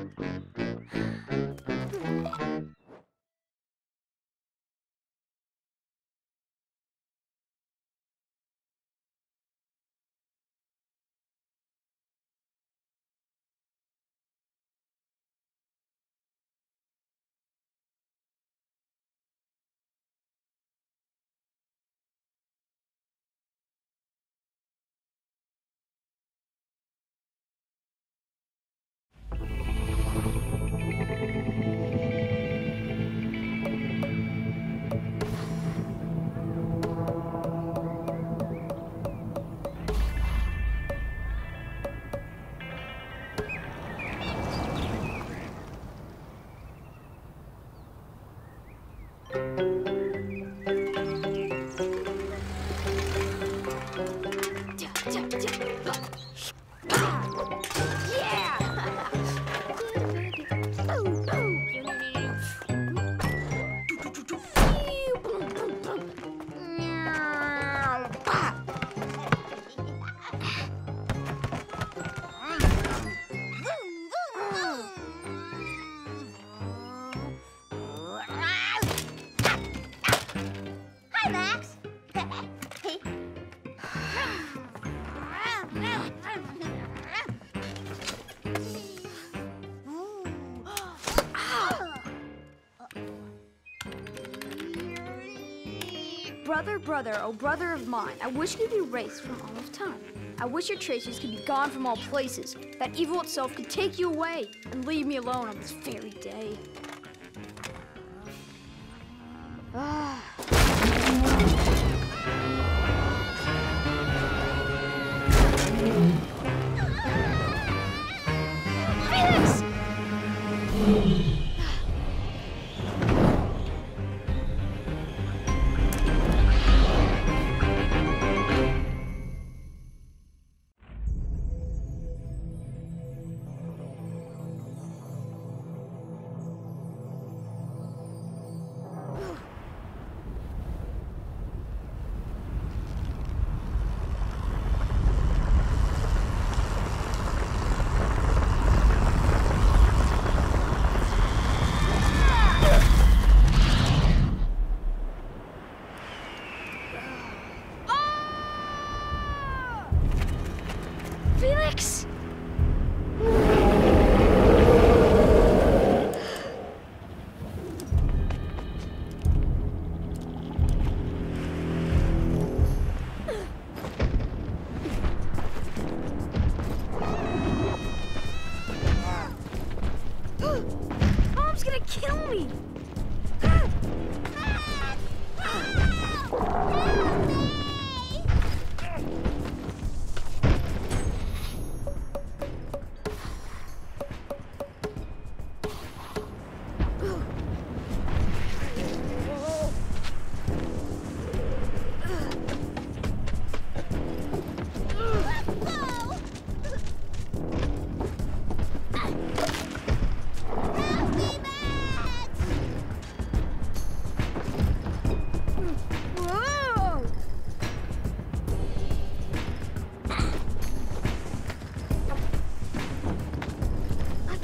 Hi, Max. Brother, brother, oh brother of mine, I wish you could be erased from all of time. I wish your traces could be gone from all places, that evil itself could take you away and leave me alone on this very day. Felix!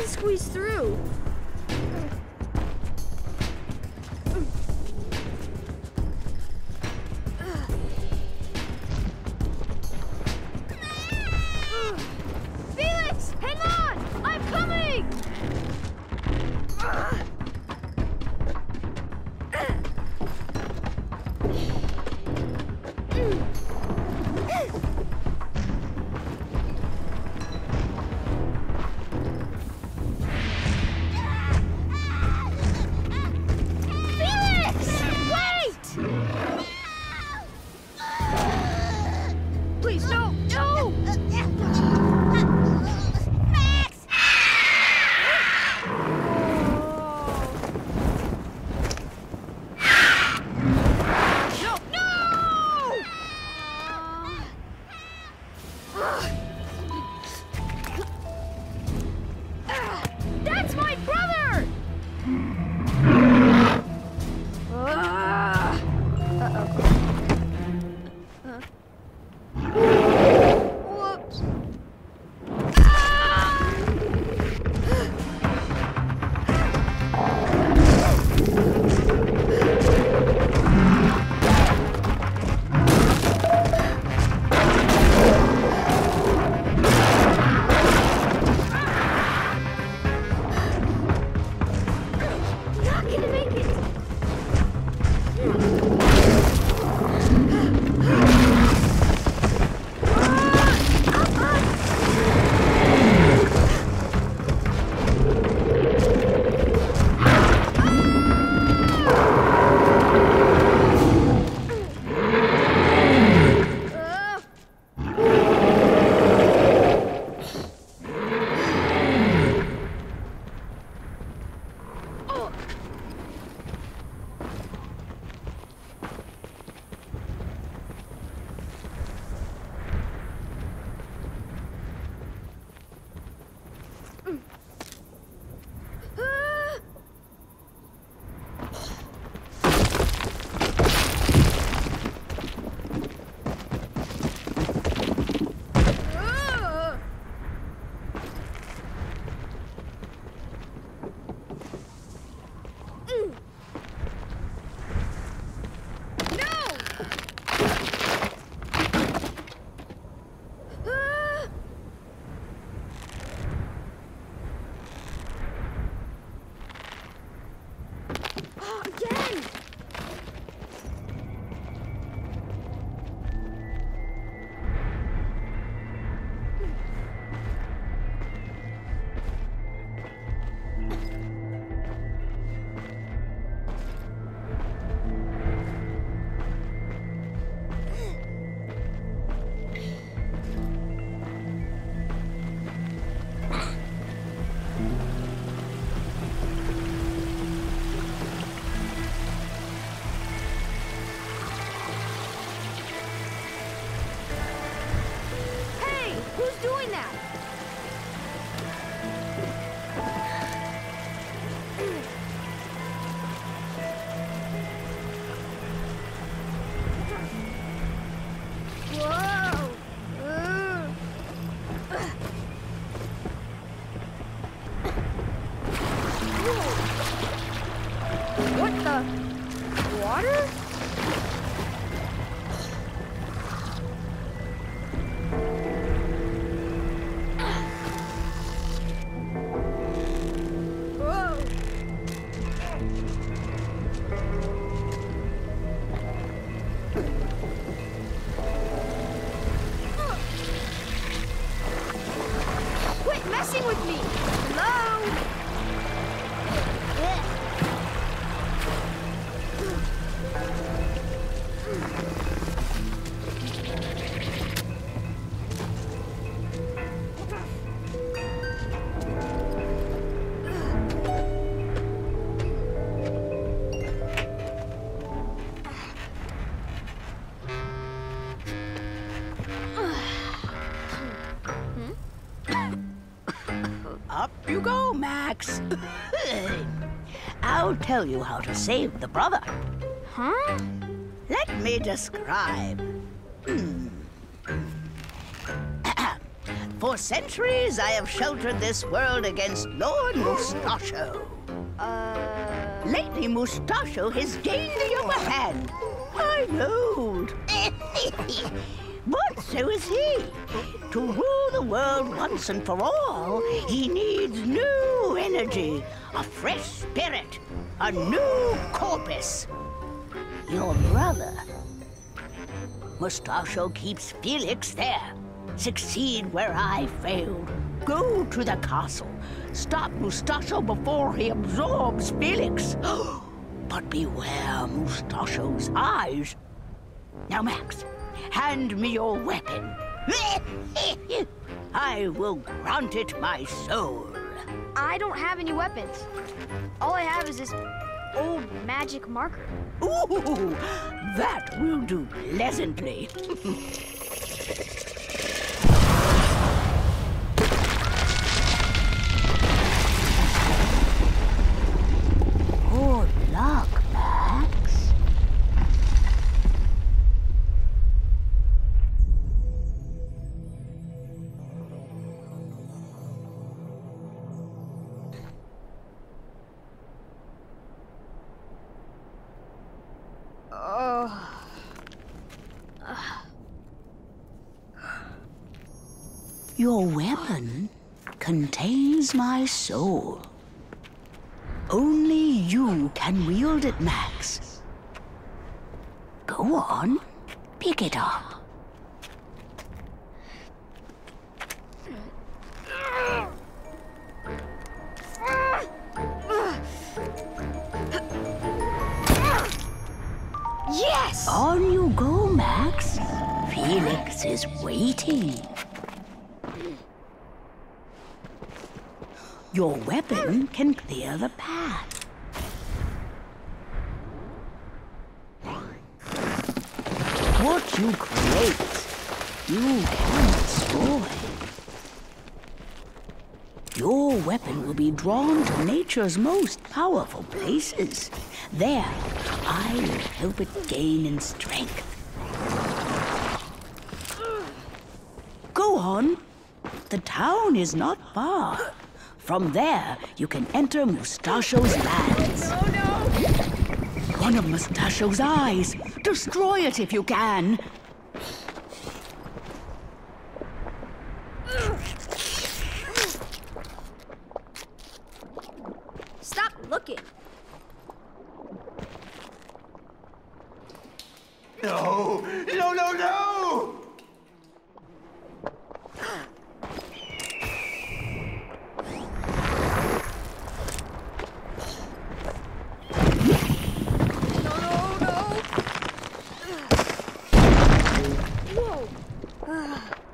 Can squeeze through. Hum. Tell you how to save the brother. Huh? Let me describe. Hmm. For centuries, I have sheltered this world against Lord Mustacho. Uh. Lately, Mustacho has gained the upper hand. I know. but so is he. To rule the world once and for all, he needs new energy, a fresh spirit, a new corpus. Your brother. Mustacho keeps Felix there. Succeed where I failed. Go to the castle. Stop Mustacho before he absorbs Felix. but beware Mustacho's eyes. Now, Max, hand me your weapon. I will grant it my soul. I don't have any weapons. All I have is this old magic marker. Ooh, that will do pleasantly. Your weapon contains my soul. Only you can wield it, Max. Go on, pick it up. Yes! On you go, Max. Felix is waiting. Your weapon can clear the path. What you create, you can destroy. Your weapon will be drawn to nature's most powerful places. There, I will help it gain in strength. Go on. The town is not far. From there, you can enter Mustacho's lands. Oh no! One of Mustacho's eyes. Destroy it if you can. Stop looking. No! No, no, no! No, no, no! Whoa!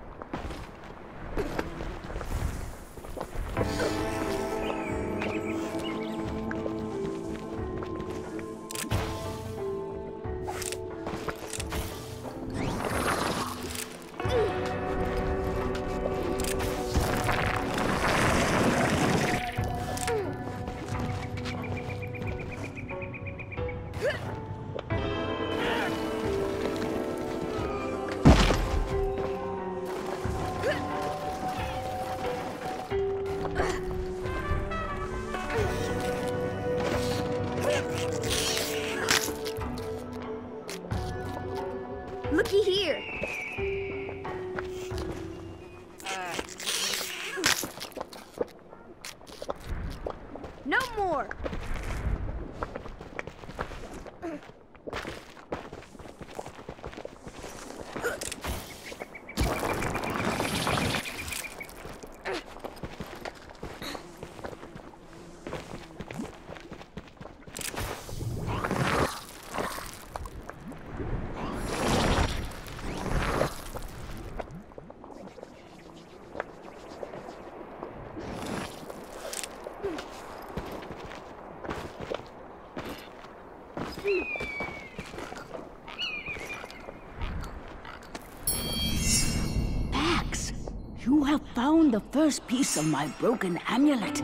the first piece of my broken amulet.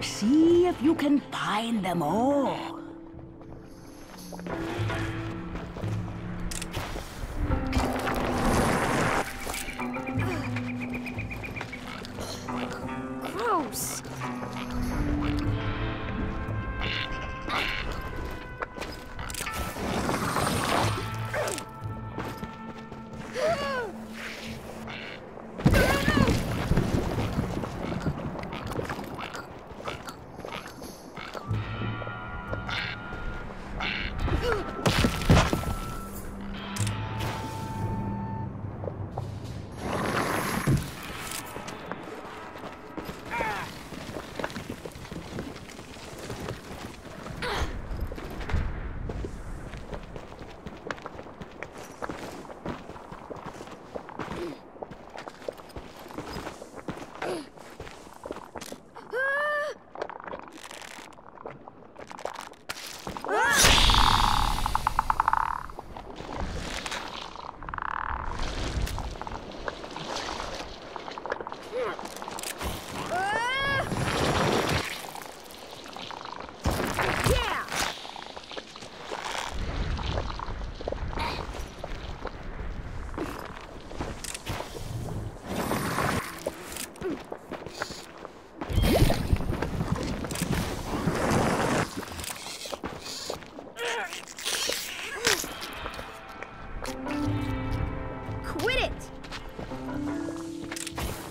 See if you can find them all.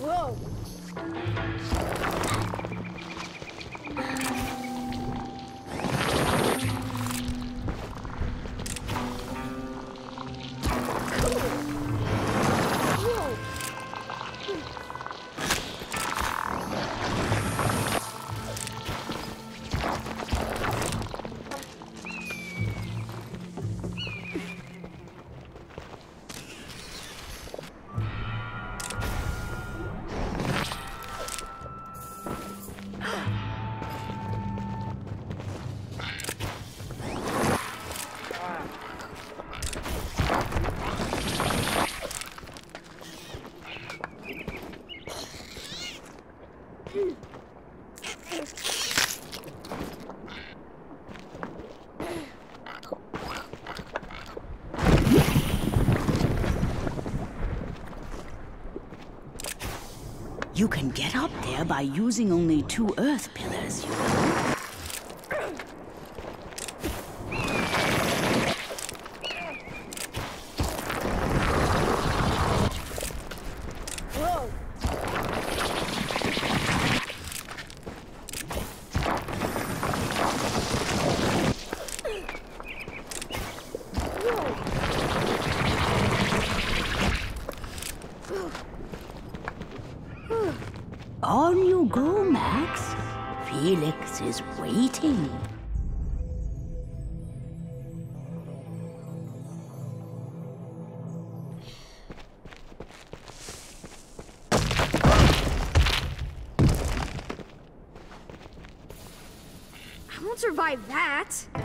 Whoa! You can get up there by using only two earth pillars, I won't survive that.